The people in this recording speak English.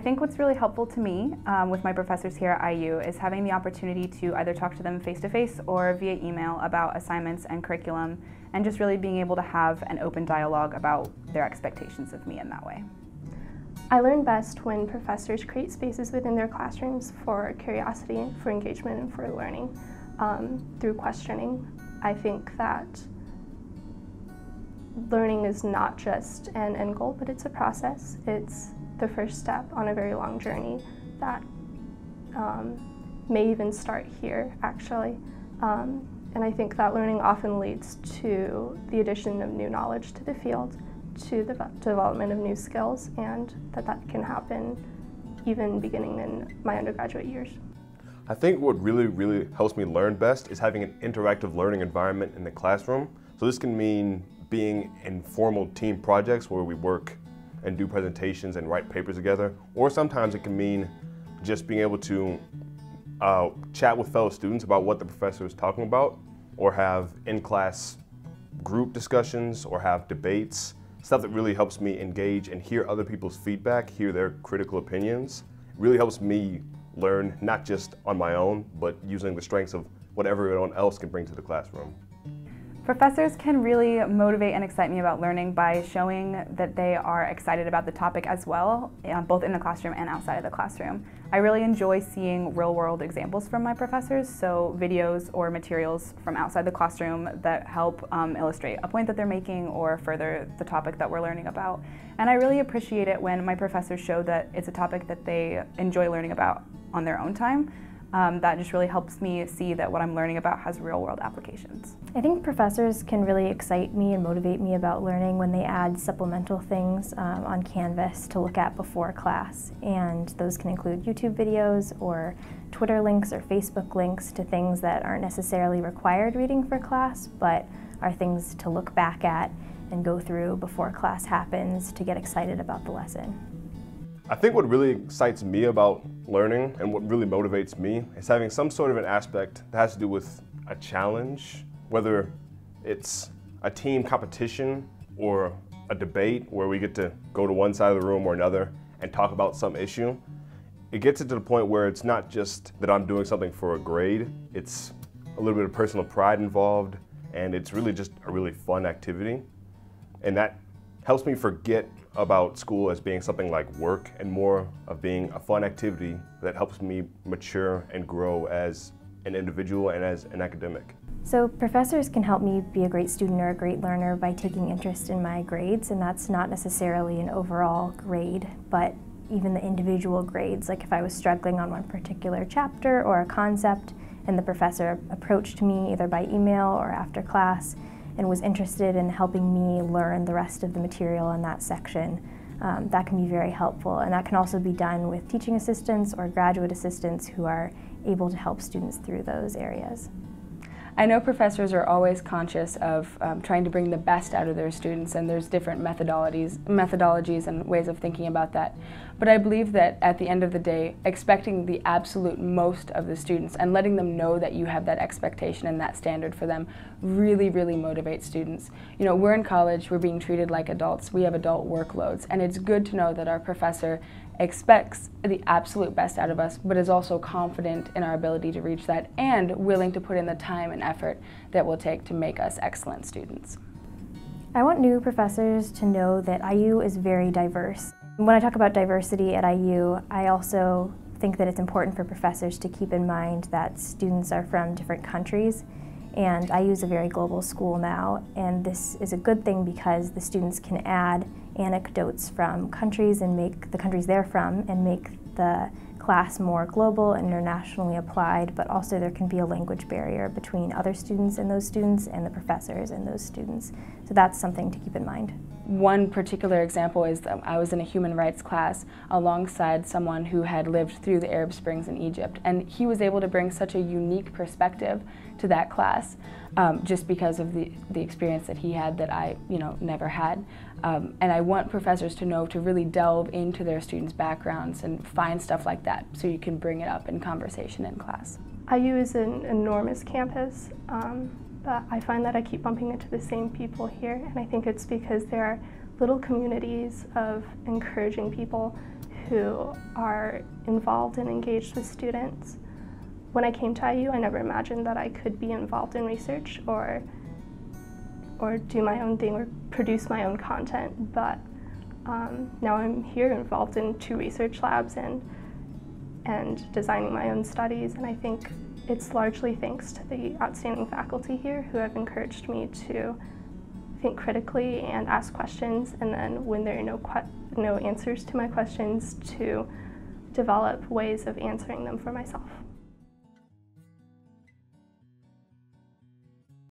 think what's really helpful to me um, with my professors here at IU is having the opportunity to either talk to them face to face or via email about assignments and curriculum, and just really being able to have an open dialogue about their expectations of me in that way. I learn best when professors create spaces within their classrooms for curiosity, for engagement, and for learning um, through questioning. I think that learning is not just an end goal, but it's a process. It's the first step on a very long journey that um, may even start here, actually. Um, and I think that learning often leads to the addition of new knowledge to the field, to the development of new skills, and that that can happen even beginning in my undergraduate years. I think what really, really helps me learn best is having an interactive learning environment in the classroom. So this can mean being in formal team projects where we work and do presentations and write papers together, or sometimes it can mean just being able to uh, chat with fellow students about what the professor is talking about, or have in-class group discussions, or have debates, stuff that really helps me engage and hear other people's feedback, hear their critical opinions. It really helps me learn, not just on my own, but using the strengths of what everyone else can bring to the classroom. Professors can really motivate and excite me about learning by showing that they are excited about the topic as well, uh, both in the classroom and outside of the classroom. I really enjoy seeing real world examples from my professors, so videos or materials from outside the classroom that help um, illustrate a point that they're making or further the topic that we're learning about. And I really appreciate it when my professors show that it's a topic that they enjoy learning about on their own time um, that just really helps me see that what I'm learning about has real world applications. I think professors can really excite me and motivate me about learning when they add supplemental things um, on Canvas to look at before class. And those can include YouTube videos or Twitter links or Facebook links to things that aren't necessarily required reading for class, but are things to look back at and go through before class happens to get excited about the lesson. I think what really excites me about learning and what really motivates me is having some sort of an aspect that has to do with a challenge, whether it's a team competition or a debate where we get to go to one side of the room or another and talk about some issue. It gets it to the point where it's not just that I'm doing something for a grade, it's a little bit of personal pride involved, and it's really just a really fun activity. And that helps me forget about school as being something like work and more of being a fun activity that helps me mature and grow as an individual and as an academic. So professors can help me be a great student or a great learner by taking interest in my grades and that's not necessarily an overall grade but even the individual grades like if I was struggling on one particular chapter or a concept and the professor approached me either by email or after class and was interested in helping me learn the rest of the material in that section, um, that can be very helpful. And that can also be done with teaching assistants or graduate assistants who are able to help students through those areas. I know professors are always conscious of um, trying to bring the best out of their students and there's different methodologies, methodologies and ways of thinking about that. But I believe that at the end of the day, expecting the absolute most of the students and letting them know that you have that expectation and that standard for them really, really motivates students. You know, we're in college, we're being treated like adults, we have adult workloads, and it's good to know that our professor expects the absolute best out of us, but is also confident in our ability to reach that and willing to put in the time and effort that will take to make us excellent students. I want new professors to know that IU is very diverse. When I talk about diversity at IU, I also think that it's important for professors to keep in mind that students are from different countries and IU's a very global school now. And this is a good thing because the students can add anecdotes from countries and make the countries they're from and make the class more global and internationally applied, but also there can be a language barrier between other students and those students and the professors and those students. So that's something to keep in mind. One particular example is that I was in a human rights class alongside someone who had lived through the Arab Springs in Egypt, and he was able to bring such a unique perspective to that class um, just because of the, the experience that he had that I, you know, never had. Um, and I want professors to know to really delve into their students' backgrounds and find stuff like that so you can bring it up in conversation in class. IU is an enormous campus, um, but I find that I keep bumping into the same people here, and I think it's because there are little communities of encouraging people who are involved and engaged with students. When I came to IU, I never imagined that I could be involved in research or or do my own thing or produce my own content, but um, now I'm here involved in two research labs and and designing my own studies and I think it's largely thanks to the outstanding faculty here who have encouraged me to think critically and ask questions and then when there are no, no answers to my questions to develop ways of answering them for myself.